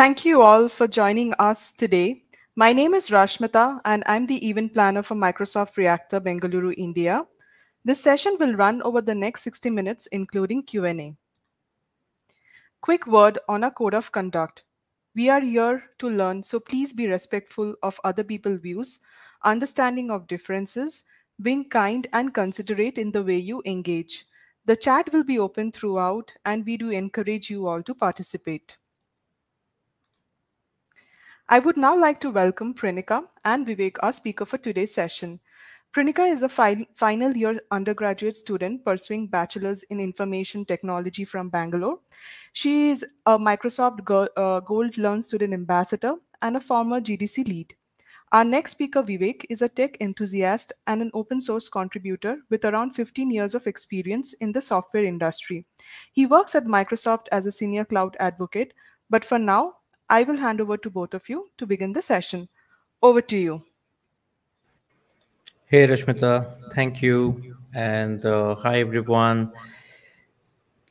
Thank you all for joining us today. My name is Rashmita, and I'm the event planner for Microsoft Reactor Bengaluru, India. This session will run over the next 60 minutes, including Q&A. Quick word on our code of conduct. We are here to learn, so please be respectful of other people's views, understanding of differences, being kind and considerate in the way you engage. The chat will be open throughout, and we do encourage you all to participate. I would now like to welcome Prnika and Vivek, our speaker for today's session. Prnika is a fi final year undergraduate student pursuing bachelor's in information technology from Bangalore. She is a Microsoft Go uh, Gold Learn Student Ambassador and a former GDSC lead. Our next speaker, Vivek, is a tech enthusiast and an open source contributor with around 15 years of experience in the software industry. He works at Microsoft as a senior cloud advocate, but for now, I will hand over to both of you to begin the session. Over to you. Hey, Rashmita. Thank you. And uh, hi, everyone.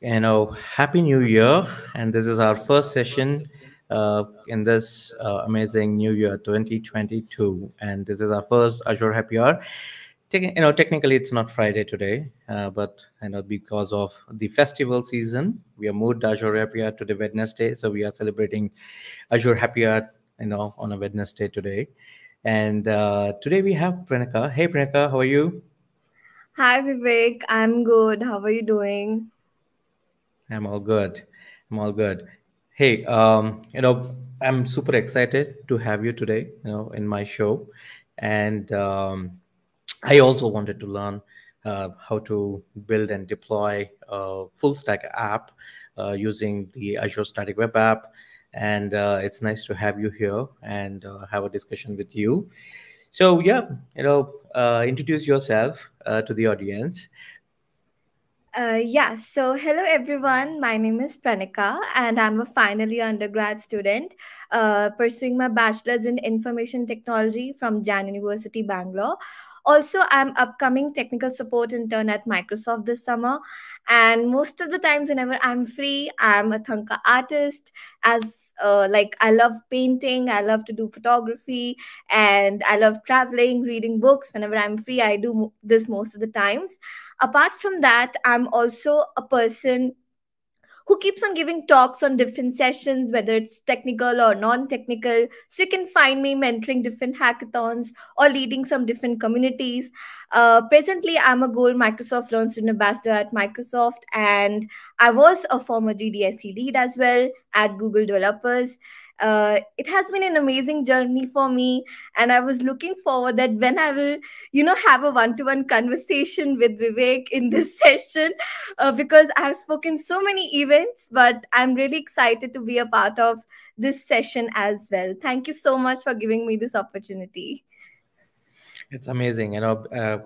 You know, Happy New Year. And this is our first session uh, in this uh, amazing New Year 2022. And this is our first Azure Happy Hour you know technically it's not friday today uh, but you know because of the festival season we are moved azure happy hour to the wednesday so we are celebrating azure happy hour you know on a wednesday today. And uh, today we have Prnika. hey Prnika, how are you? Hi vivek. I'm good. How are you doing? I'm all good. I'm all good. Hey um you know i'm super excited to have you today you know in my show. And um I also wanted to learn uh, how to build and deploy a full stack app uh, using the Azure Static Web App. And uh, it's nice to have you here and uh, have a discussion with you. So yeah, you know, uh, introduce yourself uh, to the audience. Yeah, so hello everyone. My name is Prnika, and I'm a final year undergrad student pursuing my bachelor's in information technology from Jain University, Bangalore. Also, I'm upcoming technical support intern at Microsoft this summer. And most of the times, whenever I'm free, I'm a Thangka artist as uh, like I love painting, I love to do photography, and I love traveling, reading books. Whenever I'm free, I do this most of the times. Apart from that, I'm also a person who keeps on giving talks on different sessions, whether it's technical or non technical. So you can find me mentoring different hackathons or leading some different communities. Uh, presently, I'm a Gold Microsoft Learn Student Ambassador at Microsoft, and I was a former GDSC lead as well at Google Developers uh, it has been an amazing journey for me and i was looking forward that when i will you know have a one-to-one conversation with vivek in this session uh, because i've spoken so many events but i'm really excited to be a part of this session as well. Thank you so much for giving me this opportunity. It's amazing you know uh,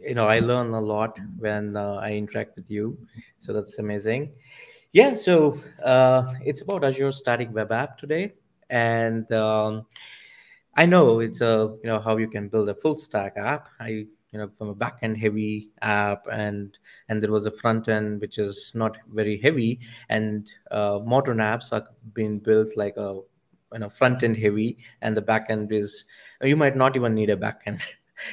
you know i learn a lot when uh, i interact with you so that's amazing yeah, so uh, it's about Azure Static Web App today, and um, I know it's a you know how you can build a full stack app. I you know from a backend heavy app, and and there was a front end which is not very heavy, and uh, modern apps are being built like a you know front end heavy, and the backend is you might not even need a backend.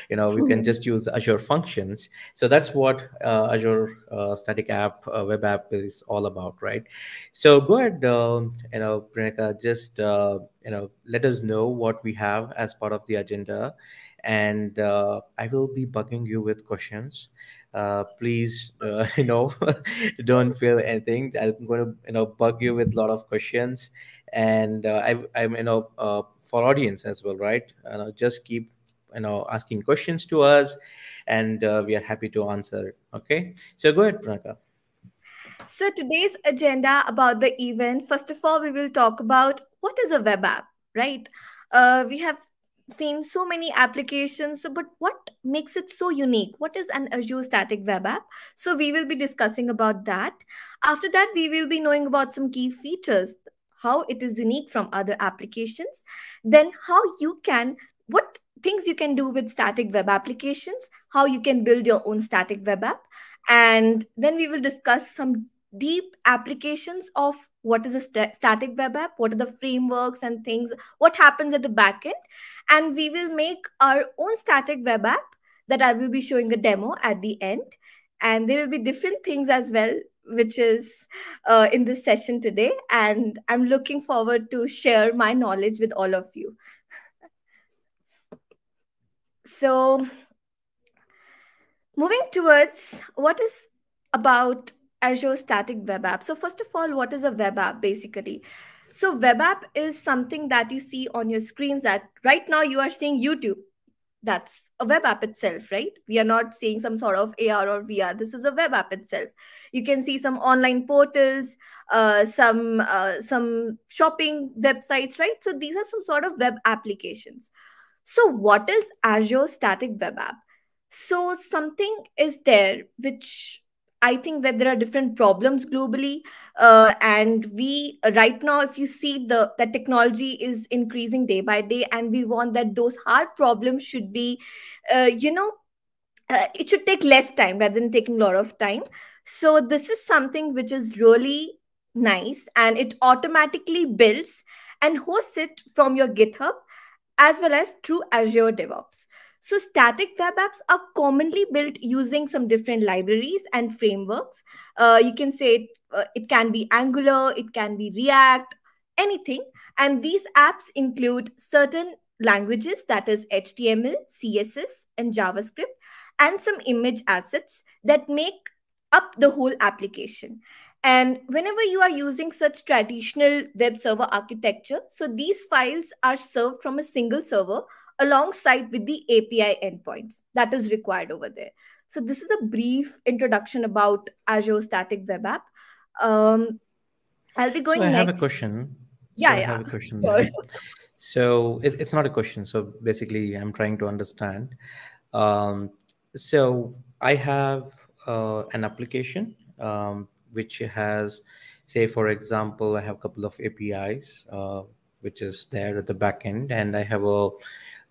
you know we can just use azure functions. So that's what uh, azure uh, static app uh, web app is all about right? So go ahead um, you know Prnika, just uh, you know let us know what we have as part of the agenda. And uh, i will be bugging you with questions. Uh, please you know don't feel anything. I'm going to you know bug you with a lot of questions. And I, i'm you know for audience as well right? Uh, just keep you know asking questions to us and uh, we are happy to answer okay? So go ahead Priyanka. so today's agenda about the event first of all we will talk about what is a web app right? Uh, we have seen so many applications but what makes it so unique? What is an azure static web app? So we will be discussing about that. After that we will be knowing about some key features how it is unique from other applications. Then how you can what things you can do with static web applications, how you can build your own static web app. And then we will discuss some deep applications of what is a st- static web app, what are the frameworks and things, what happens at the back end. And we will make our own static web app that I will be showing a demo at the end. And there will be different things as well, which is uh, in this session today. And I'm looking forward to share my knowledge with all of you. So, moving towards what is about Azure Static Web App. So, first of all, what is a web app basically? So, web app is something that you see on your screens that right now you are seeing YouTube. That's a web app itself, right? We are not seeing some sort of AR or VR. This is a web app itself. You can see some online portals, uh, some uh, some shopping websites, right? So these are some sort of web applications. So what is Azure Static Web App? So something is there which I think that there are different problems globally, uh, and we right now, if you see the that technology is increasing day by day, and we want that those hard problems should be, uh, you know, uh, it should take less time rather than taking a lot of time. So this is something which is really nice, and it automatically builds and hosts it from your GitHub as well as through Azure DevOps. So static web apps are commonly built using some different libraries and frameworks. Uh, you can say it, uh, it can be Angular, it can be React, anything. And these apps include certain languages that is HTML, CSS, and JavaScript, and some image assets that make up the whole application. And whenever you are using such traditional web server architecture, so these files are served from a single server alongside with the API endpoints that is required over there. So this is a brief introduction about Azure Static Web App. Um, I'll be going. So I next. have a question. Yeah, so yeah. I have a question. Sure. So it, it's not a question. So basically, I'm trying to understand. Um, so I have uh, an application um, which has, say, for example, I have a couple of APIs uh, which is there at the back end, and I have a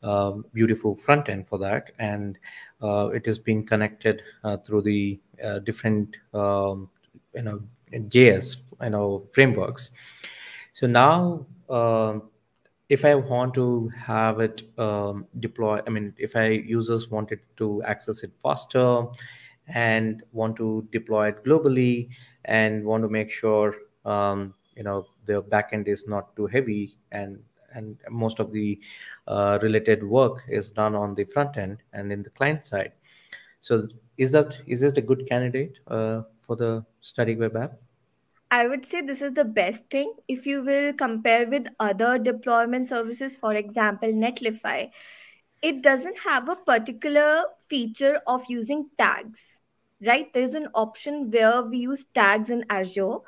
um, beautiful front end for that. And uh, it is being connected uh, through the uh, different um, you know js you know frameworks. So now um, if i want to have it um, deploy i mean if i users wanted to access it faster and want to deploy it globally and want to make sure um, you know the backend is not too heavy and and most of the uh, related work is done on the front end and in the client side. So is that is this a good candidate uh, for the static web app? I would say this is the best thing if you will compare with other deployment services, for example, Netlify. It doesn't have a particular feature of using tags, right? There's an option where we use tags in Azure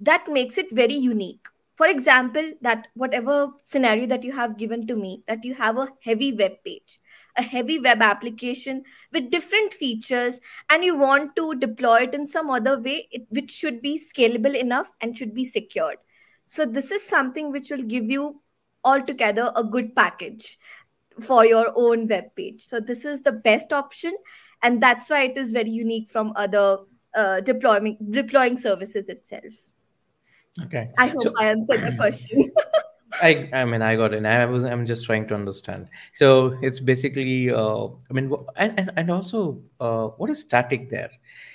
that makes it very unique. For example that whatever scenario that you have given to me that you have a heavy web page a heavy web application with different features and you want to deploy it in some other way it, which should be scalable enough and should be secured. So this is something which will give you altogether a good package for your own web page so this is the best option and that's why it is very unique from other uh, deploying deploying services itself Okay. I hope So- I answered the question. I I mean I got it. I was I'm just trying to understand. So it's basically uh, I mean and and, and also uh, what is static there?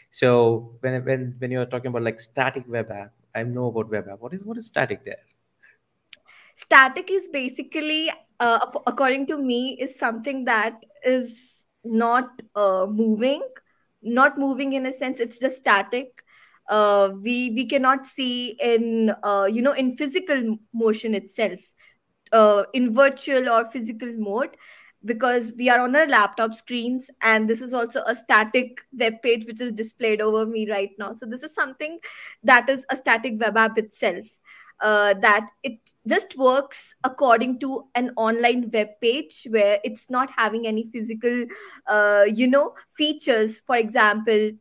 So when when when you're talking about like static web app, I know about web app. What is what is static there? Static is basically, uh, according to me, is something that is not uh, moving, not moving in a sense. It's just static. Uh, we we cannot see in uh, you know in physical motion itself, uh, in virtual or physical mode, because we are on our laptop screens, and this is also a static web page which is displayed over me right now. So this is something that is a static web app itself. Uh, that it just works according to an online web page where it's not having any physical uh, you know features. For example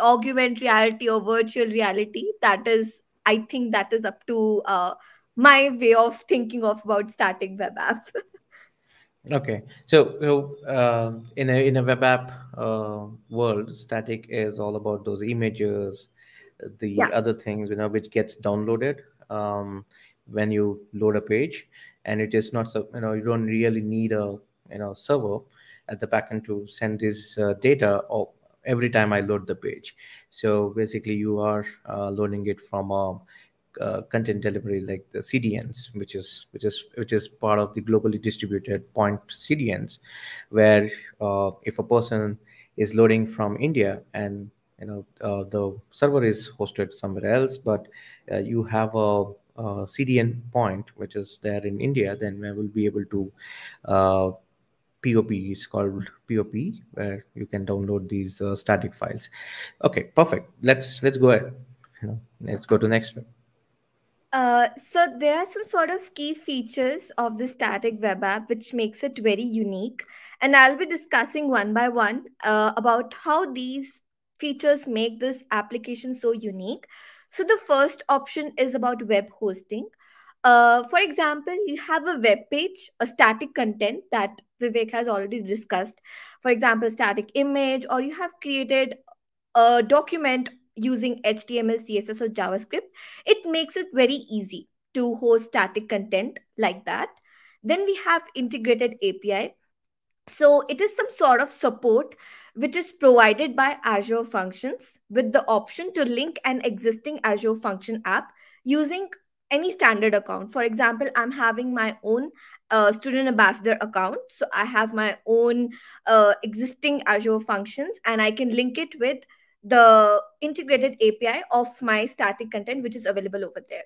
augmented reality or virtual reality that is i think that is up to uh, my way of thinking of about starting web app. Okay. So so um in a in a web app uh, world, static is all about those images, the other things you know which gets downloaded. Um, when you load a page and it is not so you know you don't really need a you know server at the backend to send this uh, data or every time i load the page. So basically you are uh, loading it from a uh, content delivery like the CDNs, which is which is which is part of the globally distributed point CDNs, where uh, if a person is loading from India and you know uh, the server is hosted somewhere else, but you have a, a, CDN point which is there in India, then we will be able to uh, POP is called POP, where you can download these uh, static files. Okay, perfect. Let's let's go ahead. You know, let's go to next one. Uh, so there are some sort of key features of the static web app which makes it very unique and i'll be discussing one by one uh, about how these features make this application so unique so the first option is about web hosting uh, for example you have a web page a static content that vivek has already discussed for example static image or you have created a document using HTML, CSS, or JavaScript, it makes it very easy to host static content like that. Then we have integrated API. So it is some sort of support which is provided by Azure Functions with the option to link an existing Azure Function app using any standard account. For example, I'm having my own uh, student ambassador account. So I have my own uh, existing Azure functions and I can link it with the integrated API of my static content, which is available over there.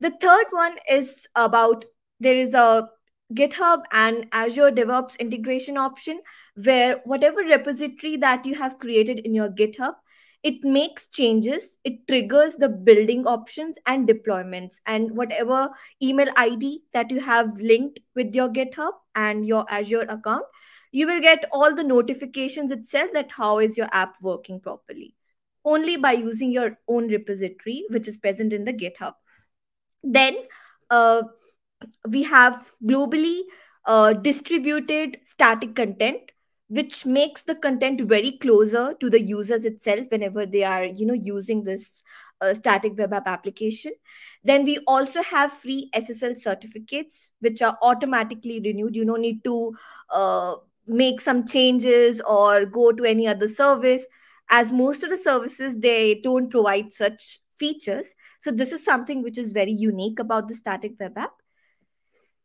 The third one is about there is a GitHub and Azure DevOps integration option where whatever repository that you have created in your GitHub, it makes changes, it triggers the building options and deployments, and whatever email ID that you have linked with your GitHub and your Azure account, you will get all the notifications itself that how is your app working properly. Only by using your own repository which is present in the github. Then uh, we have globally uh, distributed static content which makes the content very closer to the users itself whenever they are you know using this uh, static web app application. Then we also have free ssl certificates which are automatically renewed. You don't need to uh, make some changes or go to any other service. As most of the services they don't provide such features. So this is something which is very unique about the static web app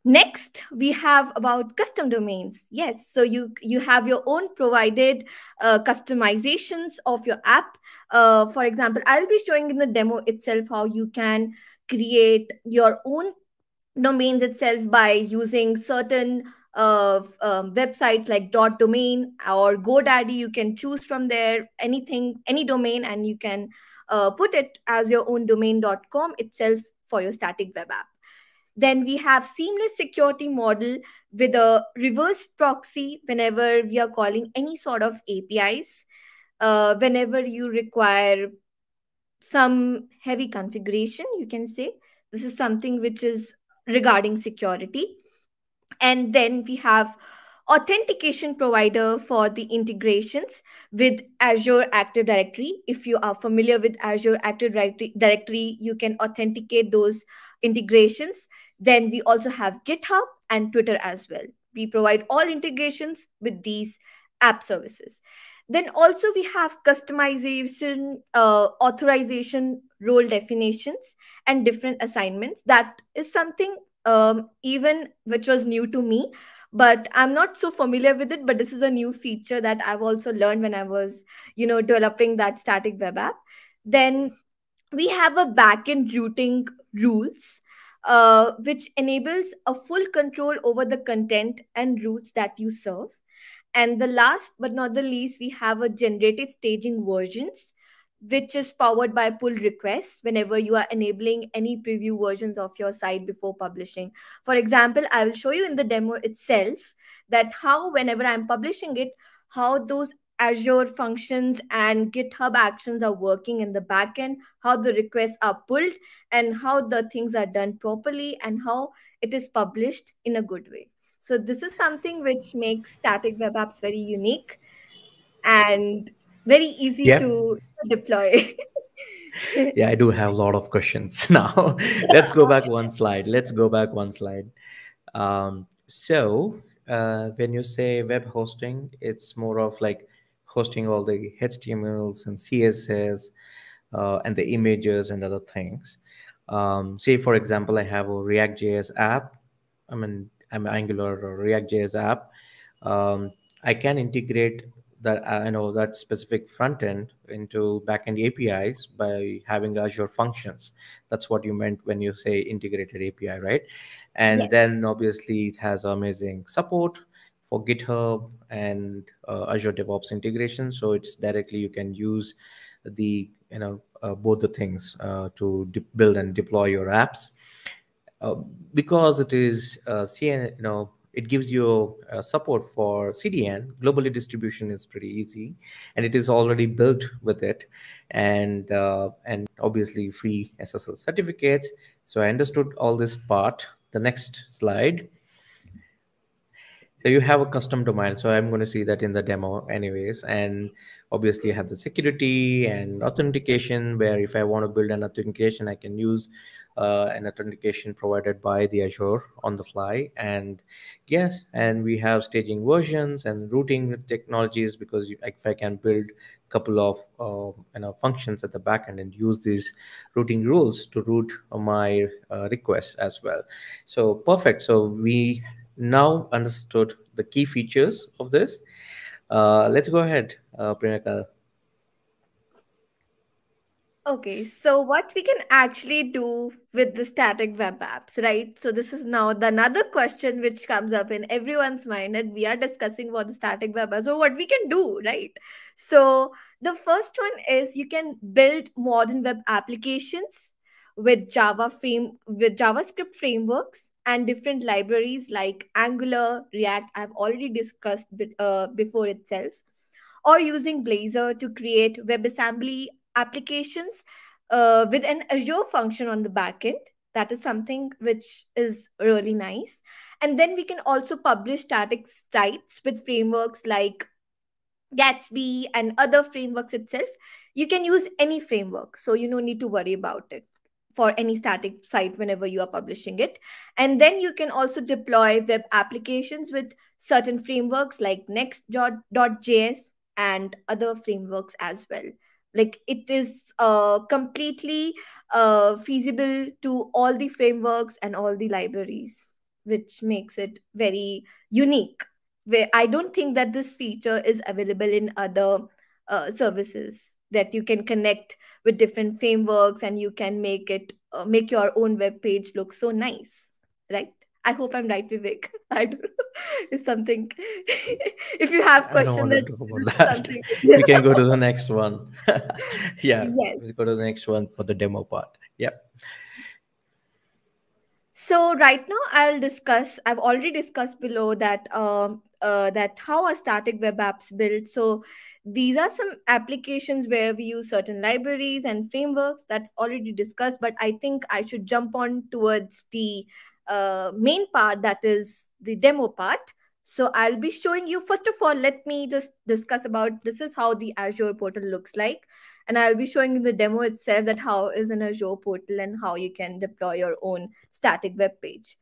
next we have about custom domains. Yes so you you have your own provided uh, customizations of your app. Uh, for example i'll be showing in the demo itself how you can create your own domains itself by using certain of um, websites like dot domain or godaddy. You can choose from there anything any domain and you can uh, put it as your own domain.com itself for your static web app then we have seamless security model with a reverse proxy whenever we are calling any sort of apis uh, whenever you require some heavy configuration you can say this is something which is regarding security and then we have authentication provider for the integrations with Azure Active Directory. If you are familiar with Azure Active Directory, you can authenticate those integrations. Then we also have GitHub and Twitter as well. We provide all integrations with these app services. Then also we have customization, uh, authorization, role definitions, and different assignments. That is something um, even which was new to me but i'm not so familiar with it but this is a new feature that i've also learned when i was you know developing that static web app then we have a backend routing rules uh, which enables a full control over the content and routes that you serve and the last but not the least we have a generated staging versions which is powered by pull requests whenever you are enabling any preview versions of your site before publishing. For example, I will show you in the demo itself that how whenever I'm publishing it, how those Azure functions and GitHub actions are working in the backend, how the requests are pulled, and how the things are done properly, and how it is published in a good way. So, this is something which makes static web apps very unique and very easy to deploy. yeah, I do have a lot of questions now. Let's go back one slide. Let's go back one slide. Um, so uh, when you say web hosting, it's more of like hosting all the HTMLs and CSS uh, and the images and other things. Um, say, for example, I have a React.js app. I mean, I'm Angular or React.js app. Um, I can integrate that uh, you know that specific front end into backend APIs by having Azure functions. That's what you meant when you say integrated API, right? And Yes. then obviously it has amazing support for GitHub and uh, Azure DevOps integration. So it's directly you can use the you know uh, both the things uh, to build and deploy your apps. Uh, because it is uh, CN, you know, it gives you uh, support for CDN. Globally distribution is pretty easy, and it is already built with it, and and obviously free SSL certificates. So I understood all this part. The next slide. So you have a custom domain. So I'm going to see that in the demo anyways. And obviously you have the security and authentication where if I want to build an authentication, I can use uh, an authentication provided by the Azure on the fly. And yes, and we have staging versions and routing technologies because if I can build a couple of uh, you know functions at the backend and use these routing rules to route my uh, requests as well. So perfect. So we now understood the key features of this. Uh, let's go ahead, uh, Priyanka. Okay, so what we can actually do with the static web apps, right? So this is now the another question which comes up in everyone's mind, and we are discussing about the static web apps. So what we can do, right? So the first one is you can build modern web applications with Java frame with JavaScript frameworks and different libraries like Angular, React. I've already discussed uh, before itself, or using Blazor to create WebAssembly applications uh, with an Azure function on the backend. That is something which is really nice. And then we can also publish static sites with frameworks like Gatsby and other frameworks itself. You can use any framework, so you don't need to worry about it for any static site whenever you are publishing it. And then you can also deploy web applications with certain frameworks like Next.js and other frameworks as well. Like it is uh, completely uh, feasible to all the frameworks and all the libraries which makes it very unique. Where i don't think that this feature is available in other uh, services that you can connect with different frameworks and you can make it uh, make your own web page look so nice right i hope i'm right vivek i don't know it's something if you have questions want to then talk about that. we can go to the next one. yeah, yes we'll go to the next one for the demo part. Yep. So right now I'll discuss. I've already discussed below that um uh, that how are static web apps built. So these are some applications where we use certain libraries and frameworks. That's already discussed. But I think I should jump on towards the uh, main part that is the demo part. So I'll be showing you first of all. Let me just discuss about this is how the Azure portal looks like and i'll be showing you the demo itself that how is an azure portal and how you can deploy your own static web page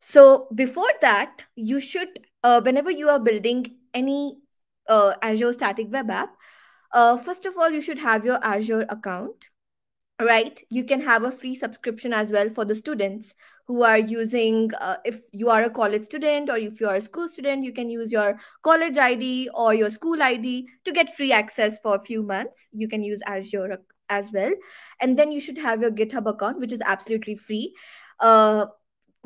so before that you should uh, whenever you are building any uh, azure static web app uh, first of all you should have your azure account right? You can have a free subscription as well for the students who are using uh, if you are a college student or if you are a school student you can use your college id or your school id to get free access for a few months. You can use azure as well. And then you should have your github account which is absolutely free. Uh,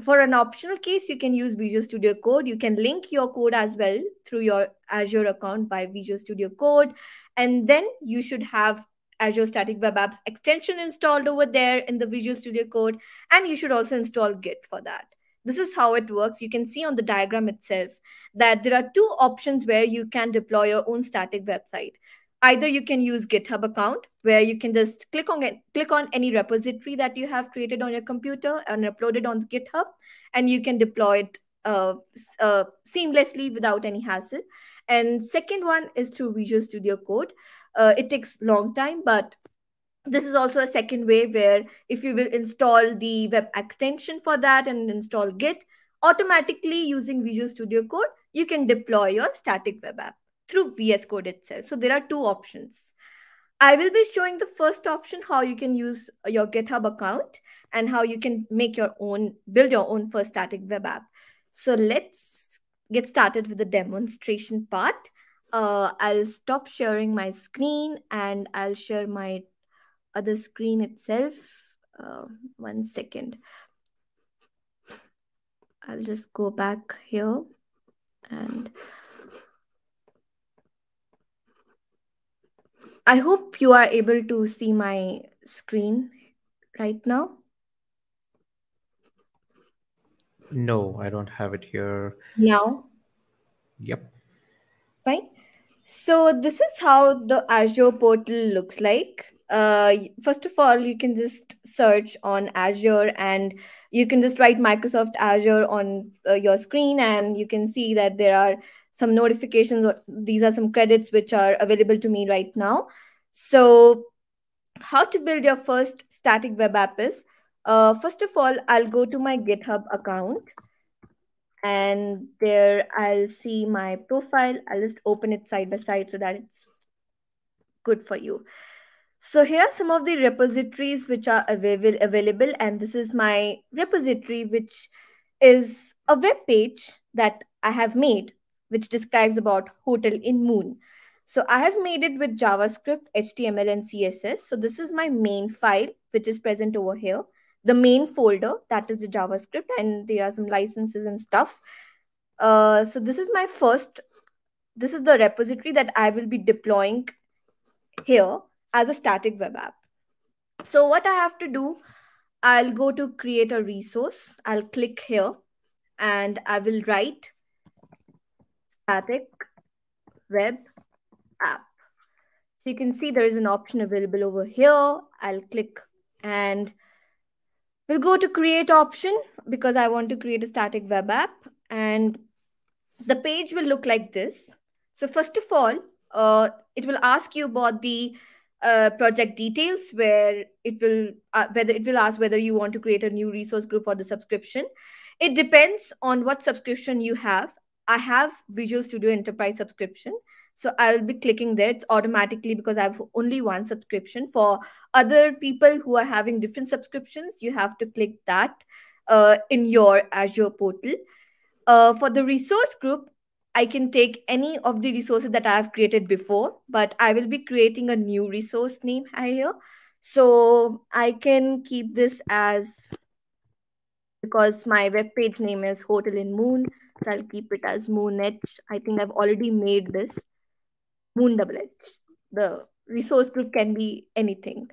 for an optional case you can use visual studio code you can link your code as well through your azure account by visual studio code and then you should have Azure Static Web Apps extension installed over there in the Visual Studio Code, and you should also install Git for that. This is how it works. You can see on the diagram itself that there are two options where you can deploy your own static website. Either you can use GitHub account where you can just click on it, click on any repository that you have created on your computer and upload it on GitHub, and you can deploy it uh, uh, seamlessly without any hassle. And second one is through Visual Studio Code uh, it takes long time but this is also a second way where if you will install the web extension for that and install git automatically using visual studio code you can deploy your static web app through vs code itself so there are two options i will be showing the first option how you can use your github account and how you can make your own build your own first static web app so let's get started with the demonstration part uh, i'll stop sharing my screen and i'll share my other screen itself. Uh, one second. I'll just go back here and I hope you are able to see my screen right now. No, I don't have it here. Now? Yep. Fine. So this is how the Azure portal looks like uh, first of all, you can just search on Azure and you can just write Microsoft Azure on uh, your screen, and you can see that there are some notifications. These are some credits which are available to me right now. So, how to build your first static web app is uh, first of all, I'll go to my GitHub account and there I'll see my profile. I'll just open it side by side so that it's good for you. So here are some of the repositories which are available, available and this is my repository which is a web page that I have made which describes about hotel in moon. So I have made it with JavaScript, HTML and CSS. So this is my main file which is present over here. The main folder that is the JavaScript and there are some licenses and stuff. Uh, so this is my first, this is the repository that I will be deploying here as a static web app. So what I have to do, I'll go to create a resource. I'll click here and I will write static web app. So you can see there is an option available over here. I'll click and we'll go to create option because I want to create a static web app and the page will look like this. So first of all, uh, it will ask you about the uh, project details where it will uh, whether it will ask whether you want to create a new resource group or the subscription it depends on what subscription you have i have visual studio enterprise subscription so i'll be clicking there it's automatically because i have only one subscription for other people who are having different subscriptions you have to click that uh, in your azure portal uh, for the resource group I can take any of the resources that I have created before, but I will be creating a new resource name here. So I can keep this as because my web page name is Hotel in Moon. I'll keep it as Moon Edge. I think I've already made this Moon Double Edge. The resource group can be anything.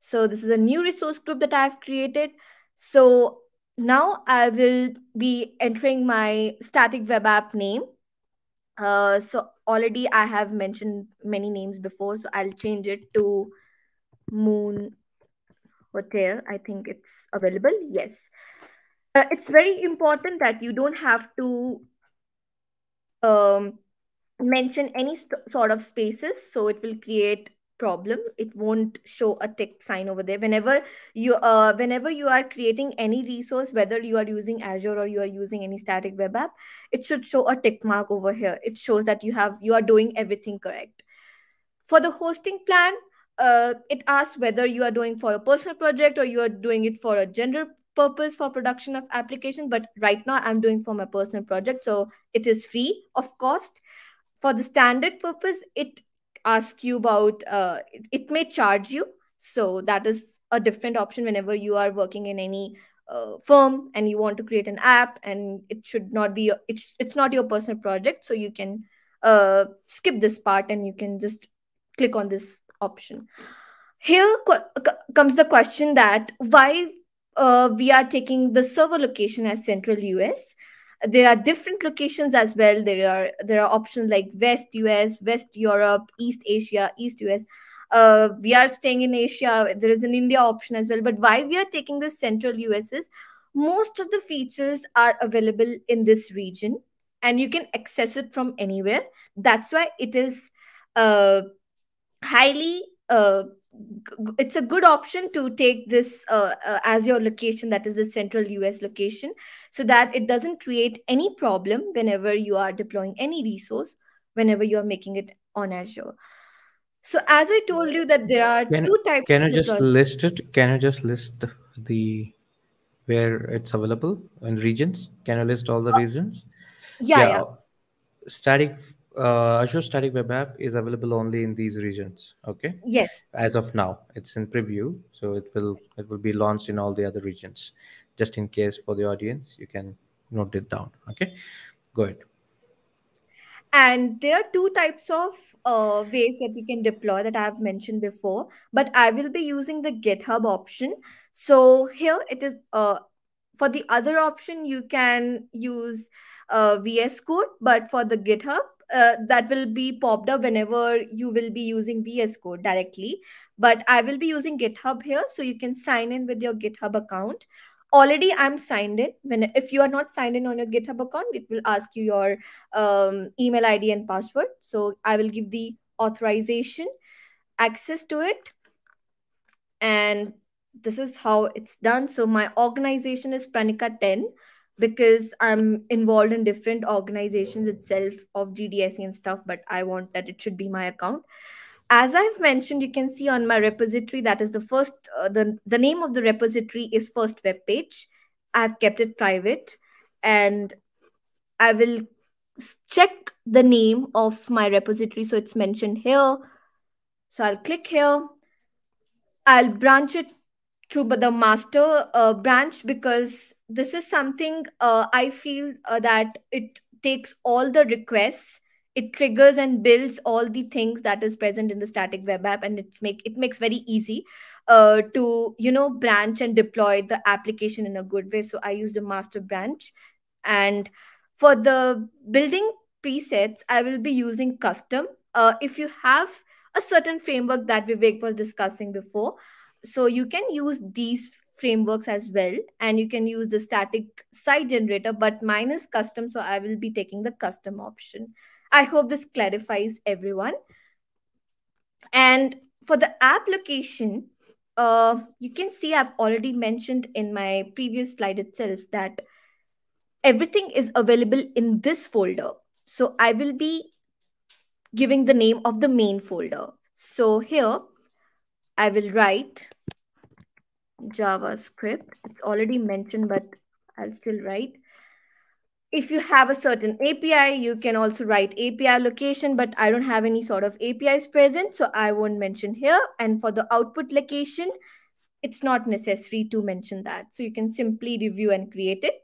So this is a new resource group that I've created. So now I will be entering my static web app name uh, so already I have mentioned many names before, so I'll change it to Moon Hotel. I think it's available. Yes. Uh, it's very important that you don't have to um, mention any sort of spaces, so it will create problem. It won't show a tick sign over there. Whenever you uh whenever you are creating any resource whether you are using azure or you are using any static web app it should show a tick mark over here. It shows that you have you are doing everything correct. For the hosting plan uh, it asks whether you are doing for a personal project or you are doing it for a general purpose for production of application but right now i'm doing for my personal project so it is free of cost. For the standard purpose it asks you about uh, it, may charge you so that is a different option whenever you are working in any uh, firm and you want to create an app and it should not be it's it's not your personal project so you can uh, skip this part and you can just click on this option. Here comes the question that why uh, we are taking the server location as central us there are different locations as well. There are there are options like west us west europe east asia east us uh, we are staying in asia. There is an india option as well. But why we are taking the central us is most of the features are available in this region and you can access it from anywhere. That's why it is uh, highly uh, it's a good option to take this uh, uh, as your location that is the central us location so that it doesn't create any problem whenever you are deploying any resource whenever you are making it on azure so as i told you that there are can, two types can you just list it can you just list the where it's available in regions can you list all the uh, regions yeah, yeah. yeah. static uh, Azure Static Web App is available only in these regions. Okay. Yes. As of now, it's in preview, so it will it will be launched in all the other regions. Just in case for the audience, you can note it down. Okay. Go ahead. And there are two types of uh, ways that you can deploy that I've mentioned before, but I will be using the GitHub option. So here it is. Uh, for the other option, you can use uh, VS Code, but for the GitHub, uh, that will be popped up whenever you will be using VS Code directly. But I will be using GitHub here, so you can sign in with your GitHub account. Already, I'm signed in. When if you are not signed in on your GitHub account, it will ask you your um, email ID and password. So I will give the authorization access to it, and this is how it's done. So my organization is Prnika 10 because I'm involved in different organizations itself of GDSC and stuff, but I want that it should be my account. As I've mentioned, you can see on my repository that is the first, uh, the, the name of the repository is first web page. I've kept it private and I will check the name of my repository. So it's mentioned here. So I'll click here. I'll branch it through the master uh, branch because this is something uh, i feel uh, that it takes all the requests it triggers and builds all the things that is present in the static web app and it's make it makes very easy uh, to you know branch and deploy the application in a good way. So i use the master branch and for the building presets i will be using custom. Uh, if you have a certain framework that vivek was discussing before so you can use these frameworks as well and you can use the static site generator but mine is custom so i will be taking the custom option. I hope this clarifies everyone. And for the application uh, you can see i've already mentioned in my previous slide itself that everything is available in this folder. So i will be giving the name of the main folder. So here i will write JavaScript. It's already mentioned, but I'll still write. If you have a certain API, you can also write API location, but I don't have any sort of APIs present, so I won't mention here. And for the output location, it's not necessary to mention that. So you can simply review and create it.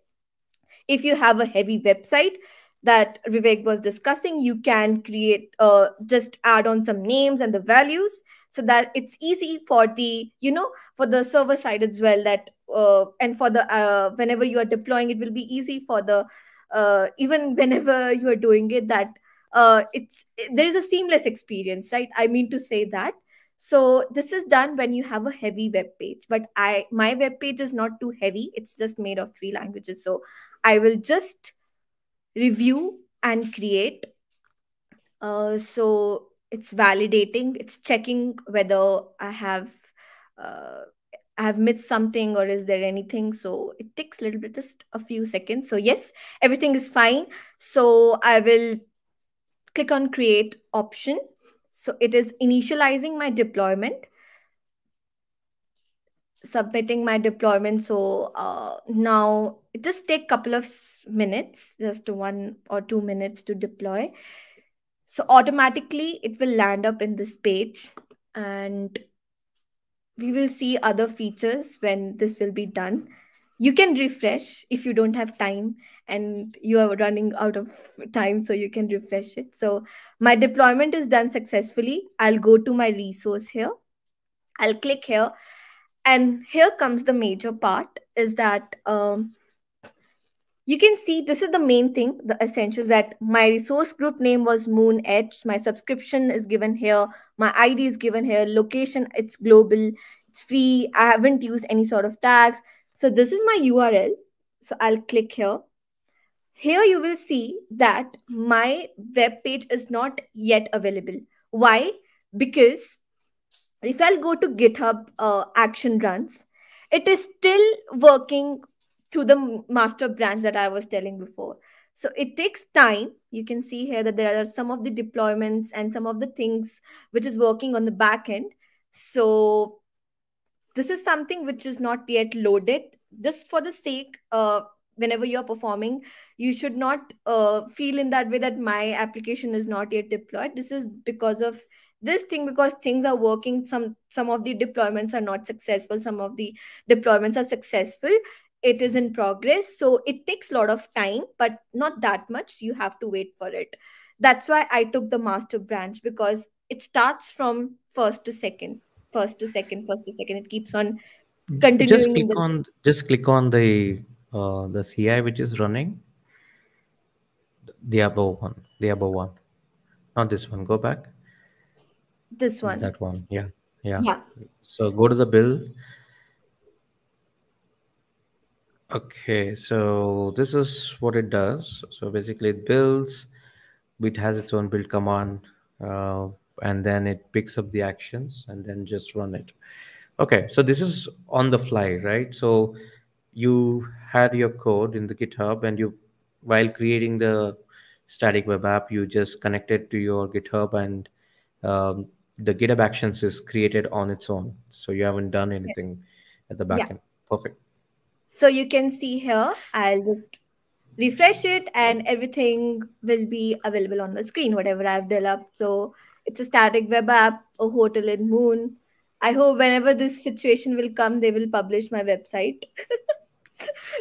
If you have a heavy website, that Vivek was discussing, you can create, uh, just add on some names and the values so that it's easy for the you know for the server side as well that uh, and for the uh, whenever you are deploying it will be easy for the uh, even whenever you are doing it that uh, it's there is a seamless experience right? I mean to say that. So this is done when you have a heavy web page but i my web page is not too heavy. It's just made of three languages. So i will just review and create. Uh, so it's validating it's checking whether i have uh, i have missed something or is there anything. So it takes a little bit just a few seconds. So yes everything is fine. So i will click on create option. So it is initializing my deployment. Submitting my deployment. So uh, now it just take couple of minutes just one or two minutes to deploy so automatically it will land up in this page and we will see other features when this will be done. You can refresh if you don't have time and you are running out of time, so you can refresh it. So my deployment is done successfully. I'll go to my resource here. I'll click here. And here comes the major part is that um, you can see this is the main thing the essentials that my resource group name was moon edge. My subscription is given here. My id is given here. Location it's global. It's free. I haven't used any sort of tags. So this is my url so i'll click here. Here you will see that my web page is not yet available. Why? Because if I'll go to GitHub uh, action runs, it is still working to the master branch that I was telling before. So it takes time. You can see here that there are some of the deployments and some of the things which is working on the back end. So this is something which is not yet loaded just for the sake uh, whenever you're performing you should not uh, feel in that way that my application is not yet deployed this is because of this thing because things are working some some of the deployments are not successful some of the deployments are successful it is in progress. So it takes a lot of time but not that much. You have to wait for it. That's why i took the master branch because it starts from first to second first to second first to second. It keeps on just continuing in click the on just click on the uh, the ci which is running. The above one the above one. Not this one go back. This one. That one yeah yeah. Yeah. So go to the build okay so this is what it does. So basically it builds it has its own build command uh, and then it picks up the actions and then just run it. Okay so this is on the fly right? So you had your code in the github and you while creating the static web app you just connect it to your github and um, the github actions is created on its own. So you haven't done yes. anything at the yeah. backend perfect so you can see here i'll just refresh it and everything will be available on the screen whatever i've developed so it's a static web app a hotel in moon. I hope whenever this situation will come they will publish my website.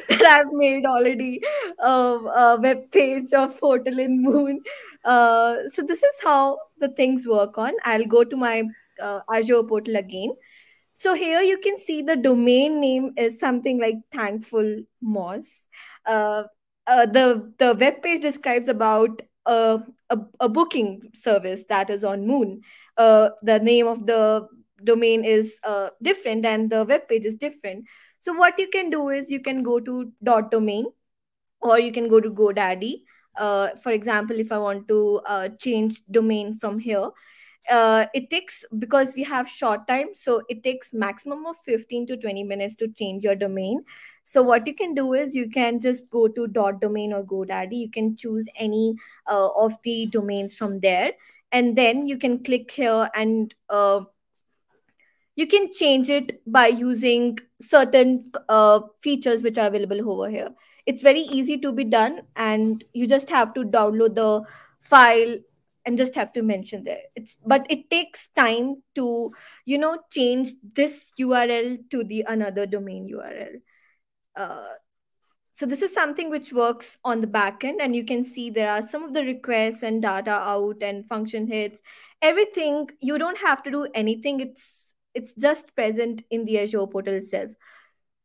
That i've made already uh, a web page of hotel in moon. Uh, so this is how the things work on. I'll go to my uh, azure portal again so here you can see the domain name is something like Thankful Moss. Uh, uh, the the web page describes about a, a, booking service that is on Moon. Uh, the name of the domain is uh, different and the web page is different. So what you can do is you can go to dot domain or you can go to GoDaddy. Uh, for example, if I want to uh, change domain from here, uh, it takes because we have short time so it takes maximum of 15 to 20 minutes to change your domain. So what you can do is you can just go to dot domain or godaddy. You can choose any uh, of the domains from there. And then you can click here and uh, you can change it by using certain uh, features which are available over here. It's very easy to be done and you just have to download the file and just have to mention there it's but it takes time to you know change this url to the another domain url uh, so this is something which works on the back end and you can see there are some of the requests and data out and function hits everything you don't have to do anything. It's it's just present in the azure portal itself.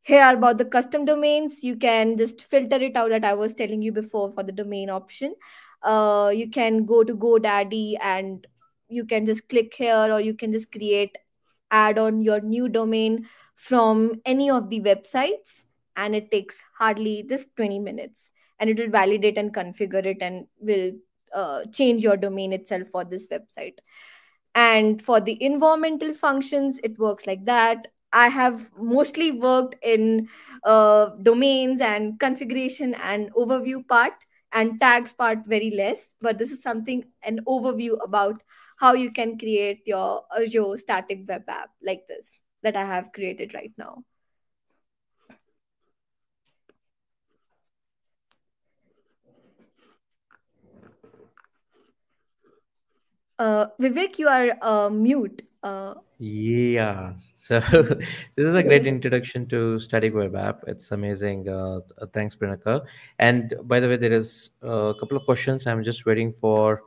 Here are about the custom domains. You can just filter it out that i was telling you before for the domain option uh, you can go to godaddy and you can just click here or you can just create add on your new domain from any of the websites and it takes hardly just 20 minutes and it will validate and configure it and will uh, change your domain itself for this website. And for the environmental functions it works like that. I have mostly worked in uh, domains and configuration and overview part and tags part very less but this is something an overview about how you can create your azure static web app like this that i have created right now. Uh, vivek you are uh, mute uh, Yeah, so this is a great introduction to static web app. It's amazing. Uh, thanks, Prnika. And by the way, there is a couple of questions. I'm just waiting for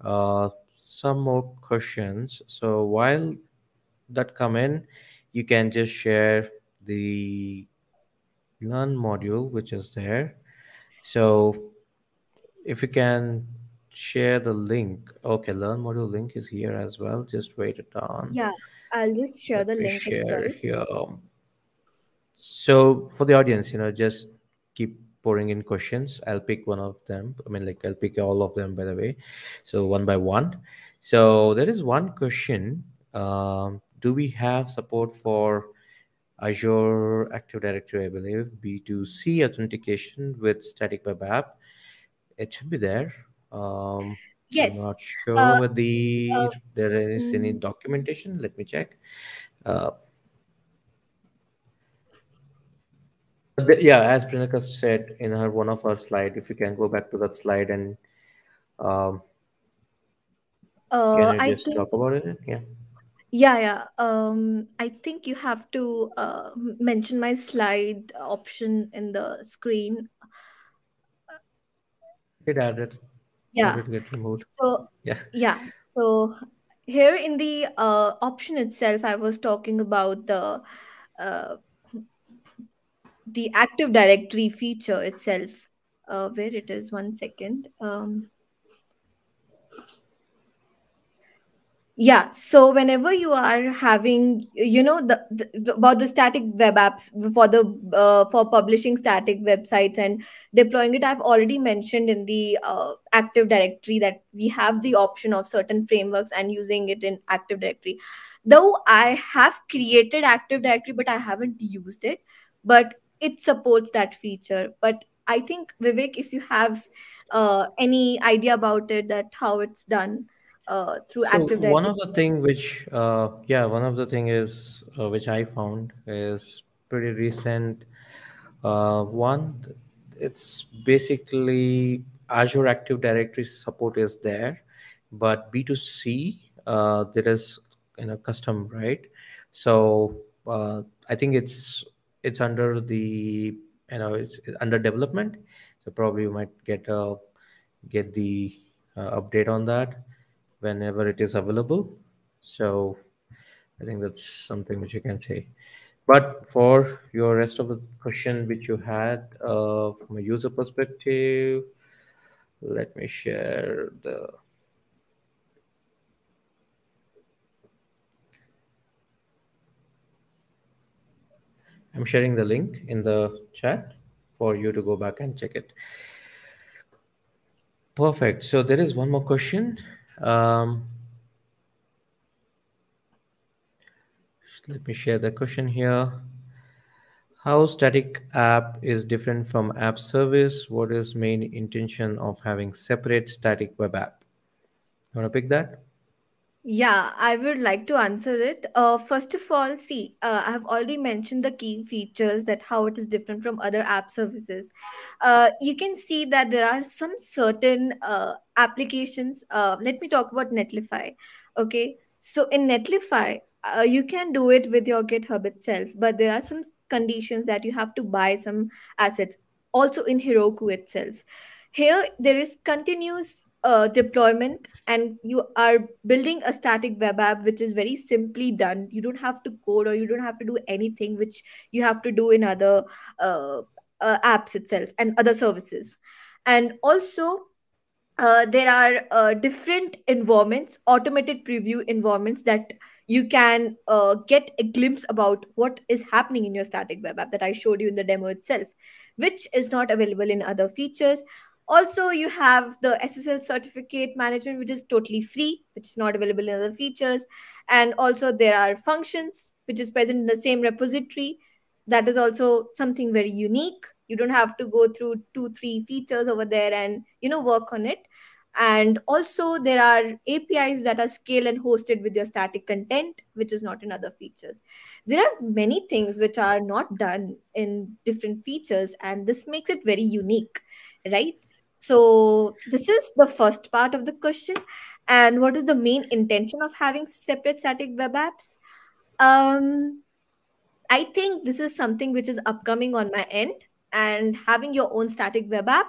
uh, some more questions. So while that come in, you can just share the learn module which is there. So if you can share the link. Okay, learn module link is here as well. Just wait it on. yeah i'll just share Let the link share here. So for the audience, you know, just keep pouring in questions. I'll pick one of them. I mean, like I'll pick all of them by the way. So one by one. So there is one question um, do we have support for Azure Active Directory, I believe, B2C authentication with static web app? It should be there. Um, yes I'm not sure uh, whether uh, there is any mm, documentation. Let me check. Uh, yeah, as Prnika said in her one of her slide, if you can go back to that slide and um, uh, can you i just think talk about it? Yeah, yeah yeah um i think you have to uh, mention my slide option in the screen did add it. Yeah get removed? so Yeah. yeah so here in the uh, option itself i was talking about the uh, the active directory feature itself uh, where it is one second um, yeah so whenever you are having you know the, the about the static web apps for the uh, for publishing static websites and deploying it i've already mentioned in the uh, active directory that we have the option of certain frameworks and using it in active directory. Though i have created active directory but i haven't used it but it supports that feature. But i think vivek if you have uh, any idea about it that how it's done uh, through So active one of the thing which, uh, yeah, one of the thing is uh, which I found is pretty recent. Uh, one, it's basically Azure Active Directory support is there, but B2C uh, there is you know custom right. So uh, I think it's it's under the you know it's under development. So probably you might get uh, get the uh, update on that whenever it is available. So I think that's something which you can say. But for your rest of the question which you had uh, from a user perspective, let me share the. I'm sharing the link in the chat for you to go back and check it. Perfect. So there is one more question. Um, let me share the question here. How static app is different from app service? What is main intention of having separate static web app? You want to pick that? Yeah, I would like to answer it. Uh, first of all, see, uh, I have already mentioned the key features that how it is different from other app services. Uh, you can see that there are some certain uh, applications. Uh, let me talk about Netlify. Okay, so in Netlify, uh, you can do it with your GitHub itself, but there are some conditions that you have to buy some assets. Also in Heroku itself, here there is continuous uh, deployment and you are building a static web app which is very simply done. You don't have to code or you don't have to do anything which you have to do in other uh, uh, apps itself and other services. And also uh, there are uh, different environments automated preview environments that you can uh, get a glimpse about what is happening in your static web app that i showed you in the demo itself which is not available in other features also you have the ssl certificate management which is totally free which is not available in other features. And also there are functions which is present in the same repository. That is also something very unique. You don't have to go through two three features over there and you know work on it. And also there are apis that are scaled and hosted with your static content which is not in other features. There are many things which are not done in different features and this makes it very unique right so this is the first part of the question. And what is the main intention of having separate static web apps? Um, I think this is something which is upcoming on my end, and having your own static web app,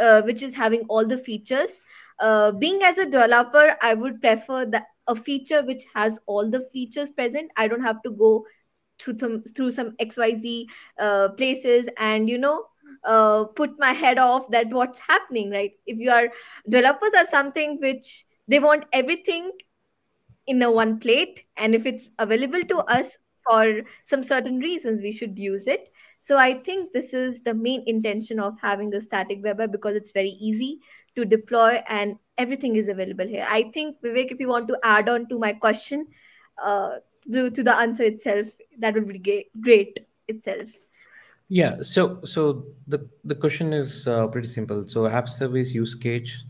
uh, which is having all the features. Uh, being as a developer, I would prefer that a feature which has all the features present. I don't have to go through some through some xyz uh, places and you know uh, put my head off that what's happening right? If you are developers are something which they want everything in a one plate and if it's available to us for some certain reasons we should use it. So i think this is the main intention of having a static web app because it's very easy to deploy and everything is available here. I think vivek if you want to add on to my question uh, to, to the answer itself that would be great itself Yeah, so so the the question is uh, pretty simple. So app service use case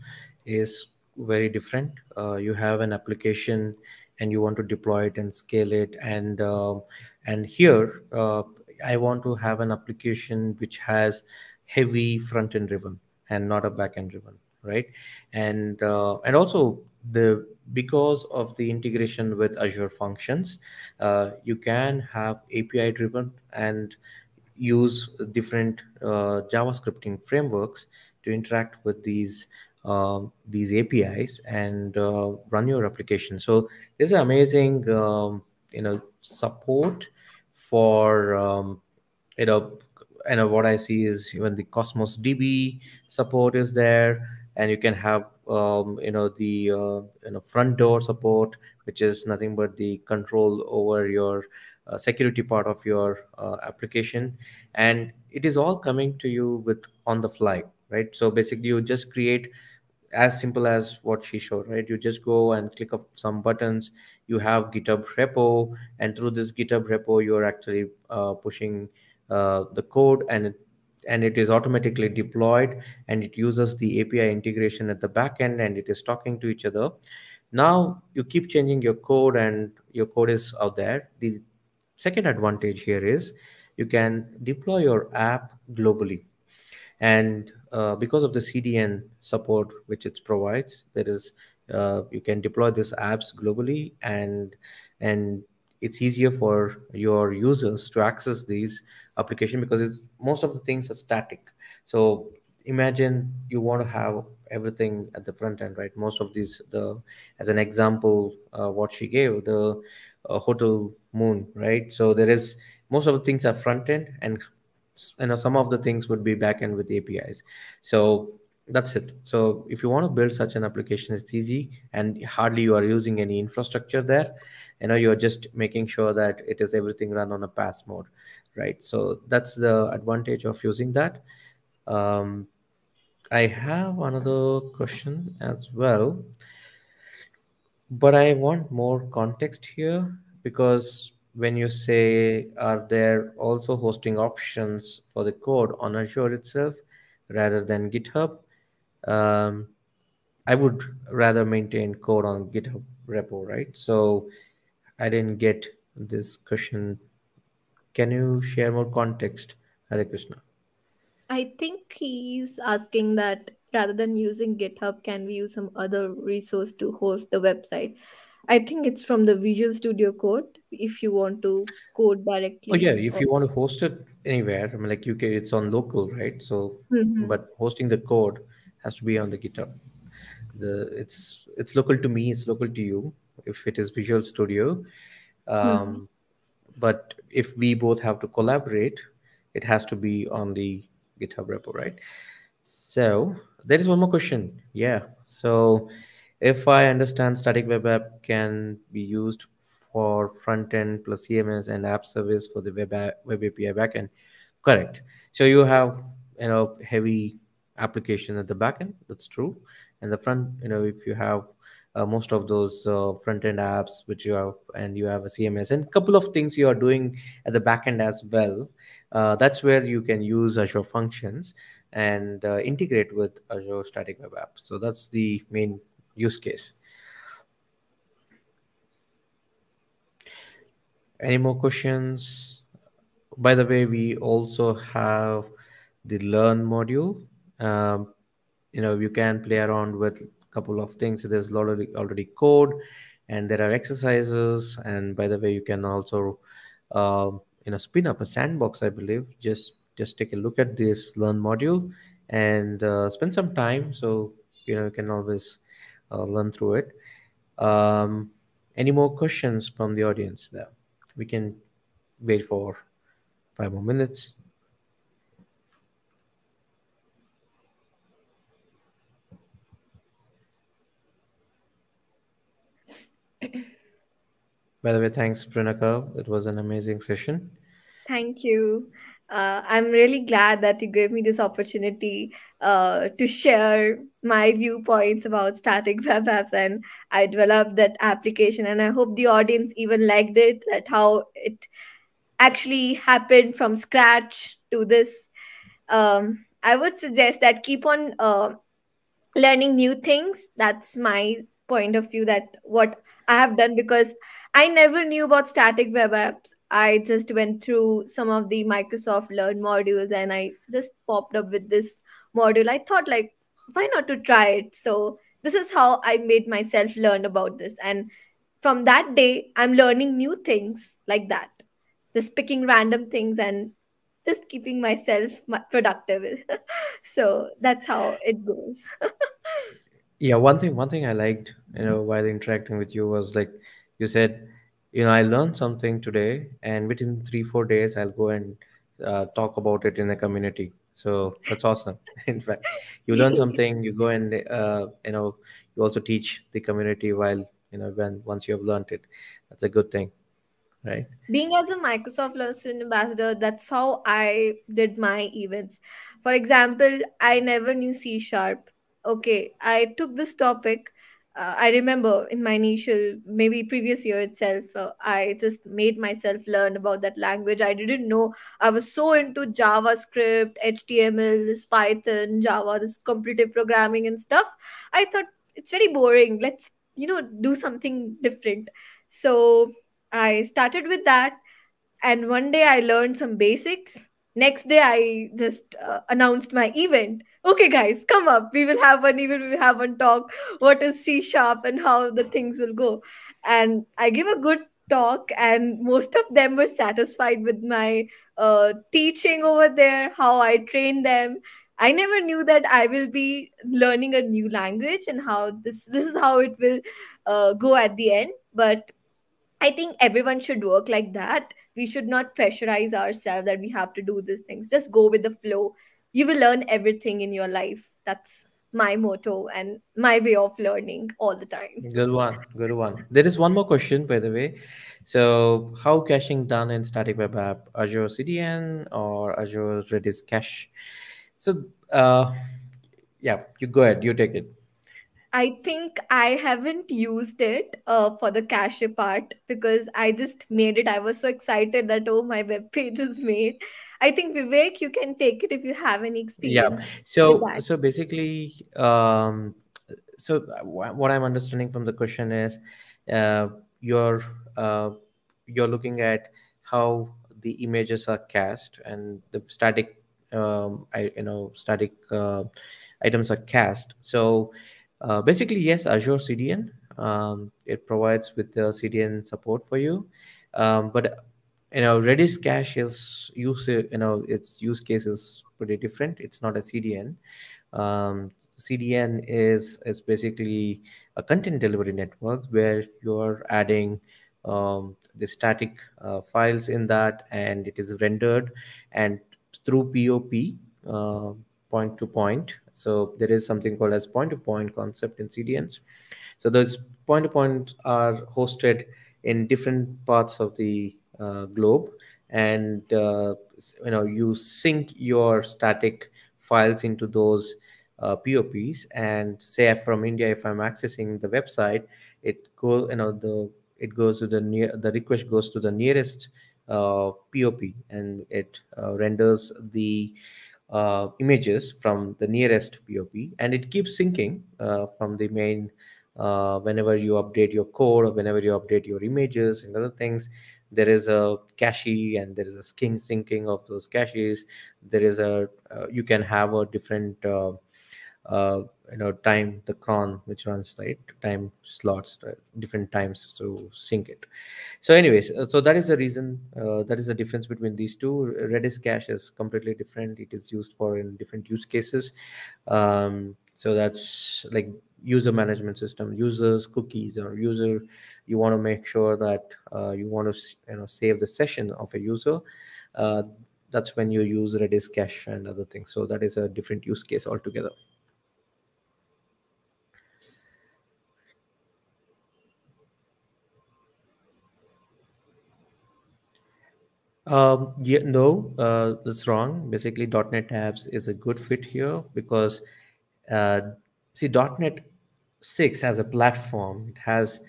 is very different. Uh, you have an application and you want to deploy it and scale it, and uh, and here uh, I want to have an application which has heavy front end driven and not a back end driven, right? And uh, and also the because of the integration with Azure Functions, uh, you can have API driven and use different uh, JavaScripting frameworks to interact with these um, these APIs and uh, run your application. So there's amazing um, you know support for um, you know know what I see is even the Cosmos DB support is there, and you can have um, you know the uh, you know front door support, which is nothing but the control over your uh, security part of your uh, application. And it is all coming to you with on the fly right? So basically you just create as simple as what she showed right? You just go and click up some buttons. You have github repo and through this github repo you're actually uh, pushing uh, the code and it, and it is automatically deployed and it uses the api integration at the back end and it is talking to each other. Now you keep changing your code and your code is out there. The second advantage here is you can deploy your app globally. And uh, because of the cdn support which it provides there is uh, you can deploy these apps globally and and it's easier for your users to access these application because it's most of the things are static. So imagine you want to have everything at the front end right? Most of these the as an example uh, what she gave the uh, hotel moon right? So there is most of the things are front end and you know some of the things would be back end with apis so that's it. So if you want to build such an application it's easy and hardly you are using any infrastructure there. You know you're just making sure that it is everything run on a PaaS mode right? So that's the advantage of using that. Um, i have another question as well but i want more context here because when you say are there also hosting options for the code on azure itself rather than github? Um, i would rather maintain code on github repo right? So i didn't get this question. Can you share more context? Hare krishna. I think he's asking that rather than using github can we use some other resource to host the website I think it's from the Visual Studio Code if you want to code directly. Oh yeah, if Or... you want to host it anywhere, I mean, like UK, it's on local, right? So, Mhm, but hosting the code has to be on the GitHub. The it's it's local to me, it's local to you. If it is Visual Studio, um, but if we both have to collaborate, it has to be on the GitHub repo, right? So there is one more question. Yeah. So if I understand static web app can be used for front end plus CMS and app service for the web, app, web API backend, correct. So you have you know heavy application at the backend. That's true. And the front, you know, if you have uh, most of those uh, front end apps which you have and you have a cms and a couple of things you are doing at the back end as well uh, that's where you can use azure functions and uh, integrate with azure static web app so that's the main use case. Any more questions? By the way we also have the learn module. Um, you know you can play around with a couple of things. There's already already code and there are exercises. And by the way you can also um, you know spin up a sandbox i believe. Just just take a look at this learn module and uh, spend some time. So you know you can always uh, learn through it um, any more questions from the audience there we can wait for five more minutes By the way, thanks, Prnika. It was an amazing session. Thank you. Uh, I'm really glad that you gave me this opportunity uh, to share my viewpoints about static web apps and i developed that application and i hope the audience even liked it that how it actually happened from scratch to this. Um, i would suggest that keep on uh, learning new things. That's my point of view that what i have done because i never knew about static web apps. I just went through some of the microsoft learn modules and i just popped up with this module i thought like why not to try it? So this is how i made myself learn about this. And from that day i'm learning new things like that. Just picking random things and just keeping myself productive. So that's how it goes. Yeah, one thing one thing I liked, you know, while interacting with you was like you said, you know, I learned something today, and within three, four days, I'll go and uh, talk about it in the community. So that's awesome. In fact, you learn something, you go and uh, you know, you also teach the community while you know when once you have learned it. That's a good thing, right? being as a Microsoft Learn Student Ambassador, that's how I did my events. For example, I never knew C sharp. Okay, I took this topic. Uh, I remember in my initial, maybe previous year itself, uh, I just made myself learn about that language. I didn't know. I was so into JavaScript, HTML, this Python, Java, this competitive programming and stuff. I thought it's very boring. Let's, you know, do something different. So I started with that and one day i learned some basics next day i just uh, announced my event. Okay guys come up. We will have one event. We have one talk. What is c sharp and how the things will go? And i give a good talk and most of them were satisfied with my uh, teaching over there how i train them. I never knew that i will be learning a new language and how this this is how it will uh, go at the end. But I think everyone should work like that. We should not pressurize ourselves that we have to do these things. Just go with the flow. You will learn everything in your life. That's my motto and my way of learning all the time. Good one, good one. There is one more question, by the way. So, how caching done in static web app? Azure CDN or Azure Redis cache? So, uh, yeah, you go ahead. You take it. I think I haven't used it uh, for the cache part because I just made it. I was so excited that, oh, my web page is made. I think Vivek, you can take it if you have any experience with So, so basically, um, so uh, what I'm understanding from the question is, uh, you're uh, you're looking at how the images are cast and the static, um, I, you know, static uh, items are cast. So, uh, basically, yes, Azure CDN. Um, it provides with the CDN support for you, um, but you know redis cache is use you know its use case is pretty different. It's not a cdn um, cdn is is basically a content delivery network where you're adding um, the static uh, files in that and it is rendered. And through pop uh, point to point. So there is something called as point to point concept in cdns so those point to point are hosted in different parts of the uh, globe. And uh, you know you sync your static files into those uh, pops and say from india if i'm accessing the website it go you know the it goes to the near the request goes to the nearest uh, pop and it uh, renders the uh, images from the nearest pop and it keeps syncing uh, from the main uh, whenever you update your code or whenever you update your images and other things there is a cache and there is a skin syncing of those caches. There is a uh, you can have a different uh, you know time the cron which runs right? Time slots right? different times to sync it. So anyways uh, so that is the reason uh, that is the difference between these two. Redis cache is completely different. It is used for in different use cases. Um, so that's like user management system users cookies or user you want to make sure that uh, you want to you know save the session of a user uh, that's when you use redis cache and other things. So that is a different use case altogether Um, yeah, no, uh, that's wrong. Basically, .NET Apps is a good fit here because, uh, see, .NET 6 as a platform, it has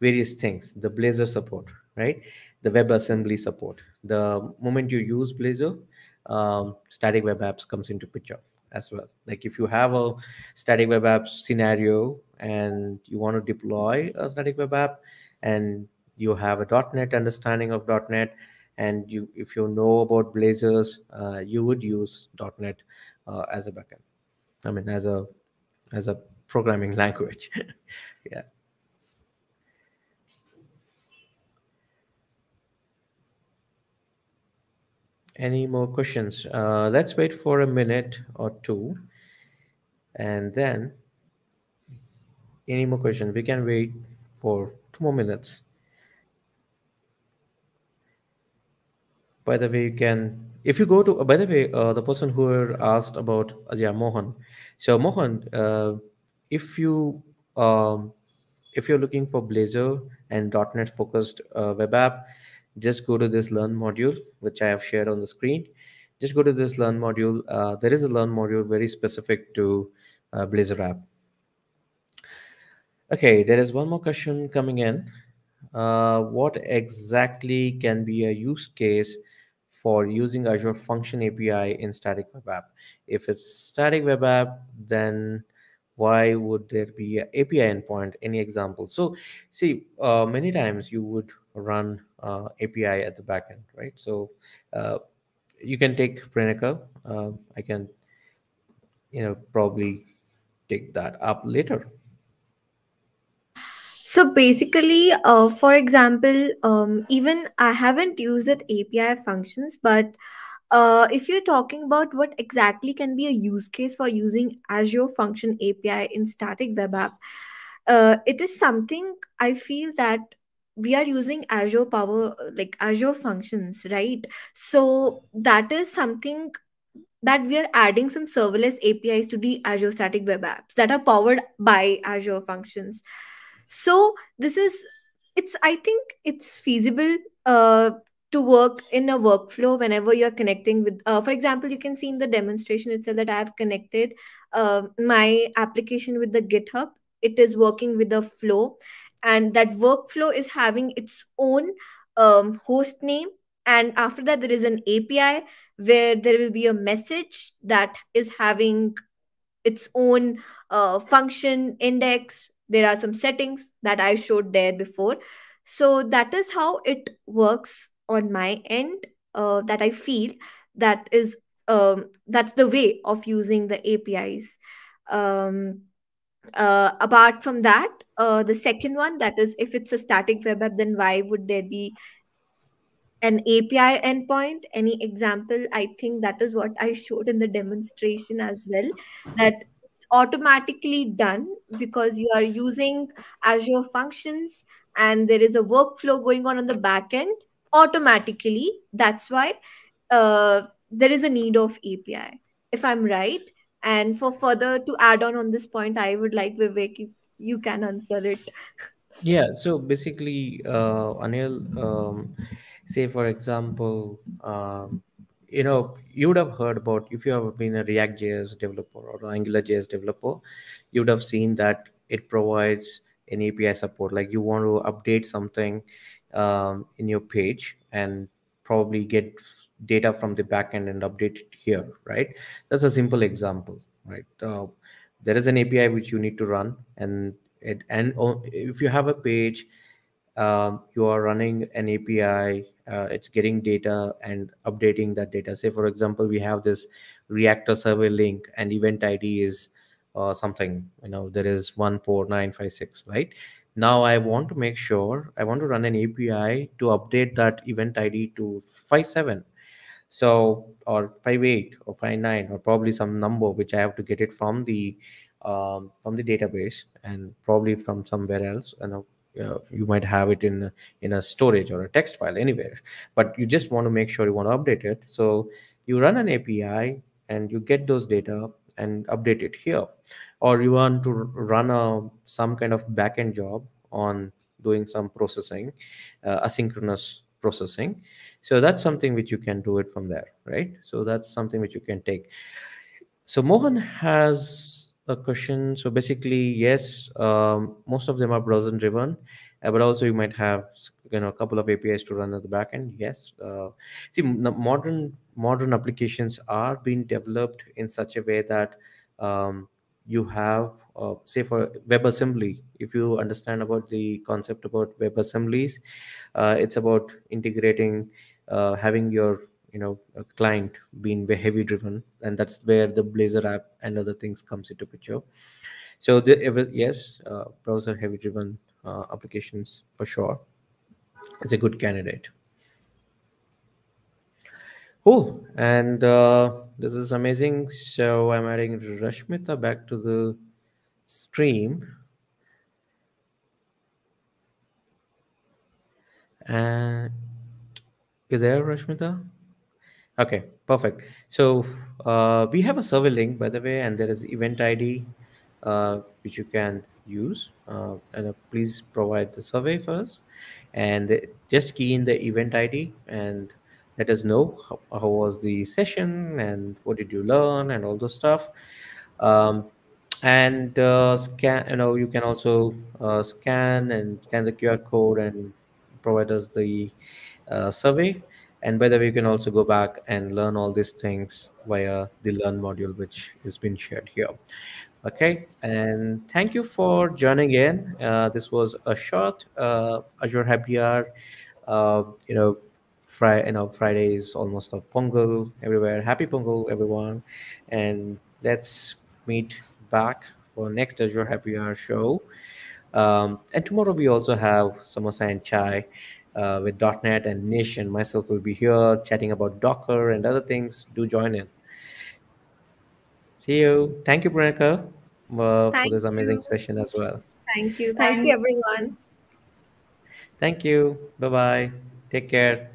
various things. The Blazor support, right? The WebAssembly support. The moment you use Blazor, um, static web apps comes into picture as well. Like if you have a static web apps scenario and you want to deploy a static web app and you have a .NET understanding of .NET and you if you know about blazors uh, you would use .NET uh, as a backend. I mean as a as a programming language. Yeah. Any more questions? Uh, let's wait for a minute or two. And then any more questions? We can wait for two more minutes by the way you can if you go to by the way uh, the person who asked about uh, yeah mohan. So mohan uh, if you um, if you're looking for blazor and. Net focused uh, web app just go to this learn module which i have shared on the screen. Just go to this learn module. Uh, there is a learn module very specific to uh, blazor app. Okay there is one more question coming in. What exactly can be a use case for using Azure Function API in static web app. If it's static web app, then why would there be an API endpoint? Any example? So, see, uh, many times you would run uh, API at the backend, right? So, uh, you can take Prnika. Uh, I can, you know, probably take that up later. So basically, uh, for example, um, even I haven't used that API functions, but uh, if you're talking about what exactly can be a use case for using Azure Function API in static web app, uh, it is something I feel that we are using Azure Power, like Azure Functions, right? So that is something that we are adding some serverless APIs to the Azure Static Web Apps that are powered by Azure Functions so this is it's i think it's feasible uh, to work in a workflow whenever you're connecting with uh, for example you can see in the demonstration itself that i have connected uh, my application with the github. It is working with the flow and that workflow is having its own um, host name. And after that there is an api where there will be a message that is having its own uh, function index there are some settings that i showed there before so that is how it works on my end uh, that i feel that is um, that's the way of using the apis um, uh, apart from that uh, the second one that is if it's a static web app then why would there be an API endpoint, any example, I think that is what I showed in the demonstration as well. That automatically done because you are using Azure functions and there is a workflow going on on the back end automatically. That's why uh, there is a need of API, if I'm right. And for further to add on on this point, I would like Vivek if you can answer it. Yeah, so basically, uh, Anil, um, say for example, um, you know you would have heard about if you have been a react js developer or angular js developer you would have seen that it provides an api support. Like you want to update something um, in your page and probably get data from the backend and update it here right? That's a simple example right? Uh, there is an api which you need to run and it and if you have a page um, you are running an api uh, it's getting data and updating that data. Say for example we have this reactor server link and event id is uh, something you know there is 14956 right? Now i want to make sure i want to run an api to update that event id to 57 so or 58 or 59 or probably some number which i have to get it from the um, from the database and probably from somewhere else you know uh, you might have it in in a storage or a text file anywhere but you just want to make sure you want to update it. So you run an api and you get those data and update it here. Or you want to run a some kind of backend job on doing some processing uh, asynchronous processing. So that's something which you can do it from there right? So that's something which you can take. So mohan has a question. So basically yes um, most of them are browser driven uh, but also you might have you know a couple of apis to run at the back end. Yes uh, see modern modern applications are being developed in such a way that um, you have uh, say for webassembly if you understand about the concept about webassemblies uh, it's about integrating uh, having your you know a client being very heavy driven and that's where the blazor app and other things comes into picture. So the, yes uh, browser heavy driven uh, applications for sure. It's a good candidate. Cool. And uh, this is amazing. So i'm adding rashmita back to the stream. And you there rashmita okay perfect. So uh, we have a survey link by the way and there is event id uh, which you can use uh, and uh, please provide the survey for us. And just key in the event id and let us know how, how, was the session and what did you learn and all those stuff. Um, and uh, scan you know you can also uh, scan and scan the qr code and provide us the survey and by the way you can also go back and learn all these things via the learn module which has been shared here okay and thank you for joining in uh, this was a short uh, azure happy hour uh, you know Friday, you know, Friday is almost a Pongal everywhere. Happy Pongal, everyone. And let's meet back for next Azure Happy Hour show. Um, and tomorrow we also have Samosa and Chai uh, with .NET and Nish and myself will be here chatting about Docker and other things. Do join in. See you. Thank you, Prnika, uh, for this amazing you. session as well. Thank you. Thank you, everyone. Thank you. Bye-bye. Take care.